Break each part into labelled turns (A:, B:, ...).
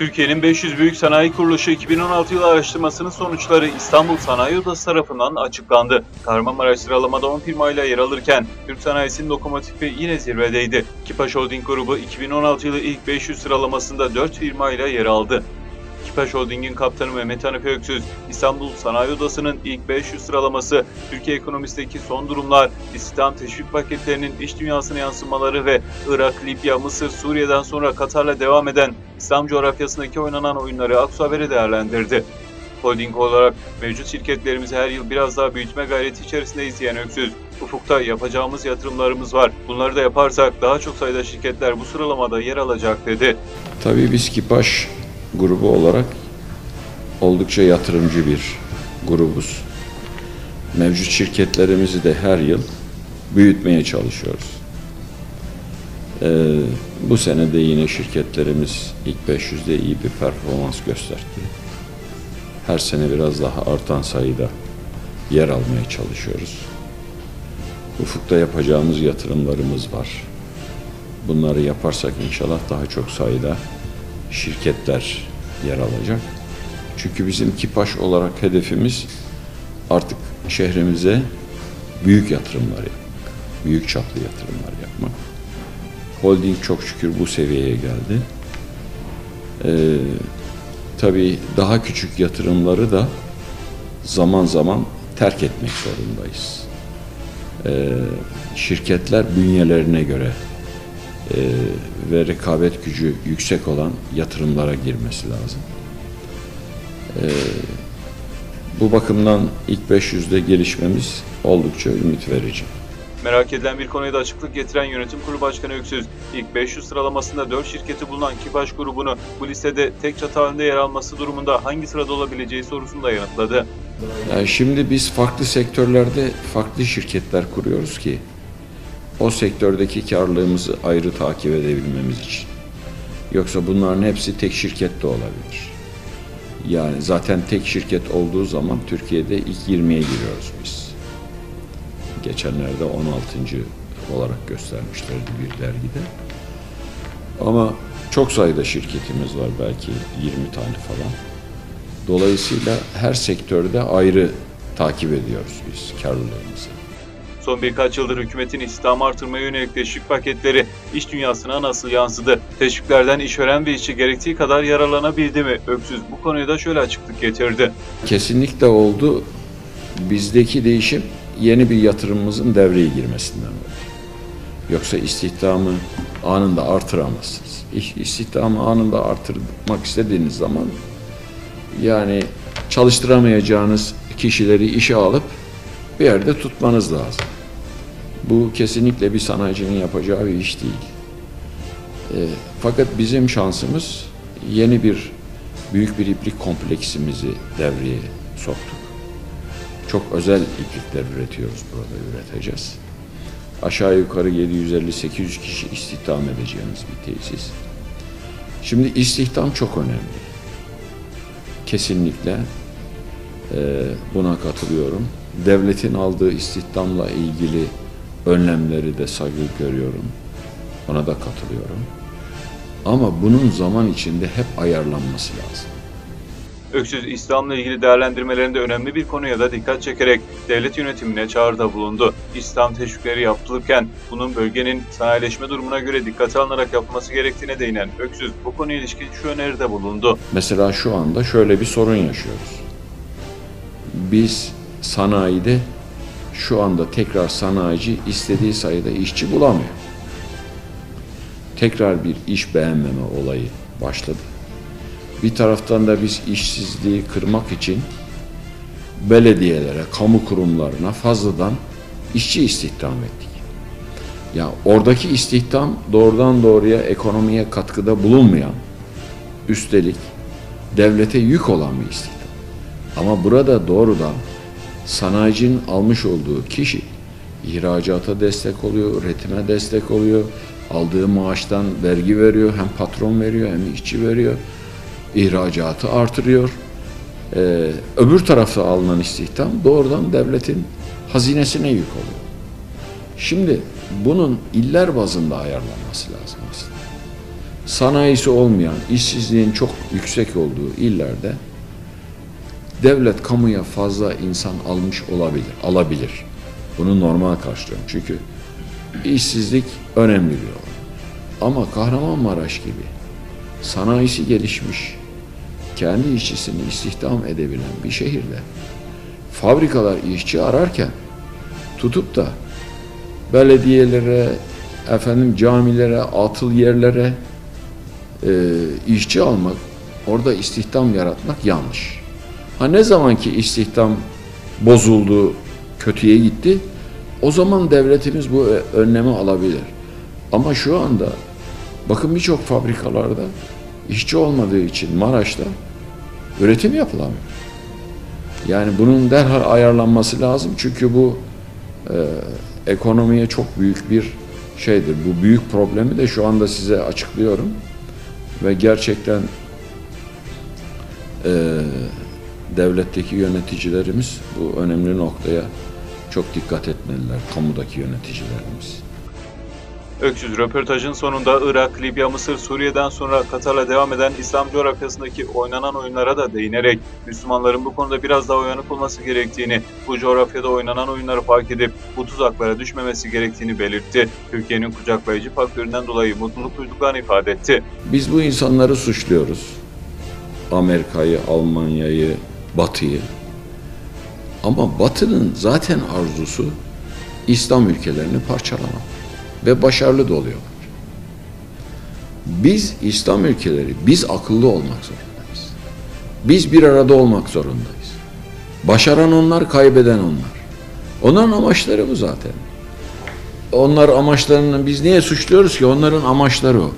A: Türkiye'nin 500 Büyük Sanayi Kuruluşu 2016 yılı araştırmasının sonuçları İstanbul Sanayi Odası tarafından açıklandı. Kahramanmaraş sıralamada 10 firmayla yer alırken Türk sanayisinin lokomotifi yine zirvedeydi. Kipaş Holding grubu 2016 yılı ilk 500 sıralamasında 4 firmayla yer aldı. Kipaş Holding'in kaptanı Mehmet Hanifi Öksüz, İstanbul Sanayi Odası'nın ilk 500 sıralaması, Türkiye ekonomisindeki son durumlar, istihdam teşvik paketlerinin iş dünyasına yansımaları ve Irak, Libya, Mısır, Suriye'den sonra Katar'la devam eden İslam coğrafyasındaki oynanan oyunları Aksu Haber'e değerlendirdi. Holding olarak mevcut şirketlerimizi her yıl biraz daha büyütme gayreti içerisindeyiz diyen Öksüz, ufukta yapacağımız yatırımlarımız var. Bunları da yaparsak daha çok sayıda şirketler bu sıralamada yer alacak dedi.
B: Tabii biz Kipaş grubu olarak oldukça yatırımcı bir grubuz. Mevcut şirketlerimizi de her yıl büyütmeye çalışıyoruz. Ee, bu sene de yine şirketlerimiz ilk 500'de iyi bir performans gösterdi. Her sene biraz daha artan sayıda yer almaya çalışıyoruz. Ufukta yapacağımız yatırımlarımız var. Bunları yaparsak inşallah daha çok sayıda şirketler yer alacak. Çünkü bizim Kipaş olarak hedefimiz artık şehrimize büyük yatırımlar yapmak. Büyük çaplı yatırımlar yapmak. Holding çok şükür bu seviyeye geldi. Ee, tabii daha küçük yatırımları da zaman zaman terk etmek zorundayız. Ee, şirketler bünyelerine göre e, ve rekabet gücü yüksek olan yatırımlara girmesi lazım. E, bu bakımdan ilk 500'de gelişmemiz oldukça ümit verici.
A: Merak edilen bir konuya da açıklık getiren Yönetim Kurulu Başkanı Öksüz, ilk 500 sıralamasında 4 şirketi bulunan Kipaş grubunu bu listede tek çatı halinde yer alması durumunda hangi sırada olabileceği sorusunu da yanıtladı.
B: Yani şimdi biz farklı sektörlerde farklı şirketler kuruyoruz ki o sektördeki karlılığımızı ayrı takip edebilmemiz için. Yoksa bunların hepsi tek şirkette olabilir. Yani zaten tek şirket olduğu zaman Türkiye'de ilk 20'ye giriyoruz biz. Geçenlerde 16. olarak göstermişlerdi bir dergide. Ama çok sayıda şirketimiz var belki 20 tane falan. Dolayısıyla her sektörde ayrı takip ediyoruz biz karlılığımızı.
A: Son birkaç yıldır hükümetin istihdamı artırmaya yönelik teşvik paketleri iş dünyasına nasıl yansıdı? Teşviklerden işveren ve işçi gerektiği kadar yararlanabildi mi? Öksüz bu konuya da şöyle açıklık getirdi.
B: Kesinlikle oldu. Bizdeki değişim yeni bir yatırımımızın devreye girmesinden oldu. Yoksa istihdamı anında artıramazsınız. İstihdamı anında artırmak istediğiniz zaman yani çalıştıramayacağınız kişileri işe alıp bir yerde tutmanız lazım. Bu kesinlikle bir sanayicinin yapacağı bir iş değil. E, fakat bizim şansımız yeni bir büyük bir iplik kompleksimizi devreye soktuk. Çok özel iplikler üretiyoruz burada üreteceğiz. Aşağı yukarı 750-800 kişi istihdam edeceğimiz bir tesis. Şimdi istihdam çok önemli. Kesinlikle e, buna katılıyorum. Devletin aldığı istihdamla ilgili önlemleri de saygı görüyorum. Ona da katılıyorum. Ama bunun zaman içinde hep ayarlanması lazım.
A: Öksüz İslam'la ilgili değerlendirmelerinde önemli bir konuya da dikkat çekerek devlet yönetimine çağrıda bulundu. İslam teşvikleri yapılırken bunun bölgenin sanayileşme durumuna göre dikkate alınarak yapılması gerektiğine değinen Öksüz bu konuya ilişkin şu öneride bulundu.
B: Mesela şu anda şöyle bir sorun yaşıyoruz. Biz sanayide şu anda tekrar sanayici istediği sayıda işçi bulamıyor. Tekrar bir iş beğenmeme olayı başladı. Bir taraftan da biz işsizliği kırmak için belediyelere, kamu kurumlarına fazladan işçi istihdam ettik. Ya oradaki istihdam doğrudan doğruya ekonomiye katkıda bulunmayan, üstelik devlete yük olan bir istihdam. Ama burada doğrudan sanayicinin almış olduğu kişi ihracata destek oluyor, üretime destek oluyor, aldığı maaştan vergi veriyor, hem patron veriyor hem işçi veriyor, ihracatı artırıyor. Ee, öbür tarafta alınan istihdam doğrudan devletin hazinesine yük oluyor. Şimdi bunun iller bazında ayarlanması lazım aslında. sanayisi olmayan, işsizliğin çok yüksek olduğu illerde devlet kamuya fazla insan almış olabilir, alabilir. Bunu normal karşılıyorum. Çünkü işsizlik önemli bir olay. Ama Kahramanmaraş gibi sanayisi gelişmiş, kendi işçisini istihdam edebilen bir şehirde fabrikalar işçi ararken tutup da belediyelere, efendim camilere, atıl yerlere e, işçi almak, orada istihdam yaratmak yanlış. Ha ne zaman ki istihdam bozuldu, kötüye gitti, o zaman devletimiz bu önlemi alabilir. Ama şu anda bakın birçok fabrikalarda işçi olmadığı için Maraş'ta üretim yapılamıyor. Yani bunun derhal ayarlanması lazım çünkü bu e, ekonomiye çok büyük bir şeydir. Bu büyük problemi de şu anda size açıklıyorum ve gerçekten e, devletteki yöneticilerimiz bu önemli noktaya çok dikkat etmeliler, kamudaki yöneticilerimiz.
A: Öksüz röportajın sonunda Irak, Libya, Mısır, Suriye'den sonra Katar'la devam eden İslam coğrafyasındaki oynanan oyunlara da değinerek Müslümanların bu konuda biraz daha uyanık olması gerektiğini, bu coğrafyada oynanan oyunları fark edip bu tuzaklara düşmemesi gerektiğini belirtti. Türkiye'nin kucaklayıcı faktöründen dolayı mutluluk duyduklarını ifade etti.
B: Biz bu insanları suçluyoruz. Amerika'yı, Almanya'yı, Batı'yı. Ama Batı'nın zaten arzusu İslam ülkelerini parçalamak ve başarılı da oluyorlar. Biz İslam ülkeleri, biz akıllı olmak zorundayız. Biz bir arada olmak zorundayız. Başaran onlar, kaybeden onlar. Onların amaçları bu zaten. Onlar amaçlarını biz niye suçluyoruz ki? Onların amaçları o.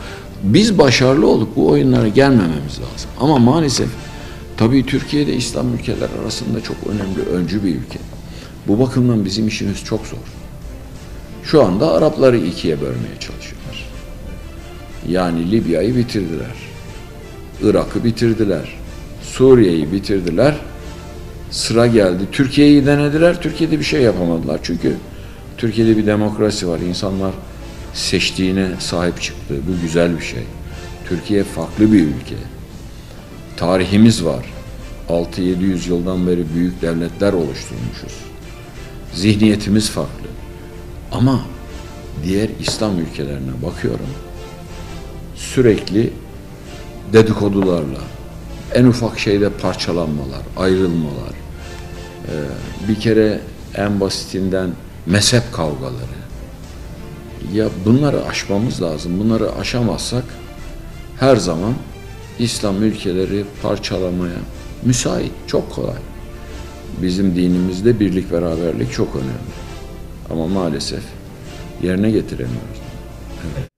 B: Biz başarılı olup bu oyunlara gelmememiz lazım. Ama maalesef tabii Türkiye'de İslam ülkeler arasında çok önemli, öncü bir ülke. Bu bakımdan bizim işimiz çok zor. Şu anda Arapları ikiye bölmeye çalışıyorlar. Yani Libya'yı bitirdiler. Irak'ı bitirdiler. Suriye'yi bitirdiler. Sıra geldi. Türkiye'yi denediler. Türkiye'de bir şey yapamadılar. Çünkü Türkiye'de bir demokrasi var. İnsanlar seçtiğine sahip çıktı. Bu güzel bir şey. Türkiye farklı bir ülke. Tarihimiz var. 6-700 yıldan beri büyük devletler oluşturmuşuz. Zihniyetimiz farklı. Ama diğer İslam ülkelerine bakıyorum. Sürekli dedikodularla, en ufak şeyde parçalanmalar, ayrılmalar, ee, bir kere en basitinden mezhep kavgaları. Ya bunları aşmamız lazım. Bunları aşamazsak her zaman İslam ülkeleri parçalamaya müsait, çok kolay. Bizim dinimizde birlik beraberlik çok önemli. Ama maalesef yerine getiremiyoruz. Evet.